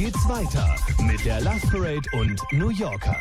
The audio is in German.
geht's weiter mit der Love Parade und New Yorker.